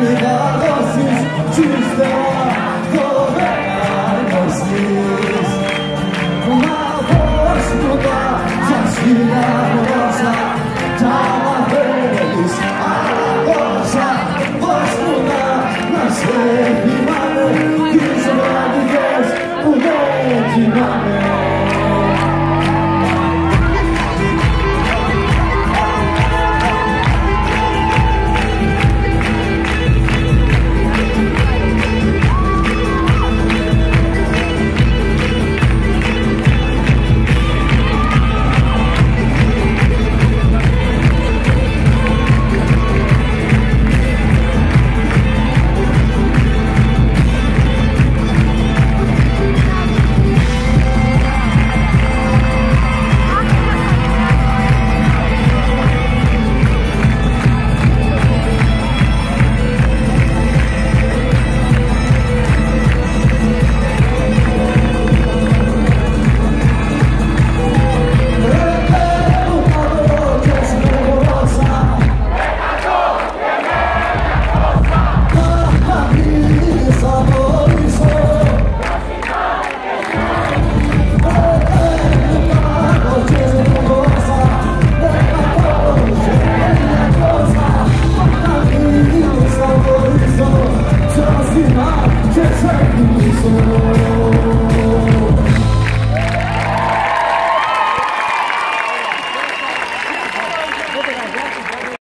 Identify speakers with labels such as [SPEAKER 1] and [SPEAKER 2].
[SPEAKER 1] Without horses to start Thank you so much.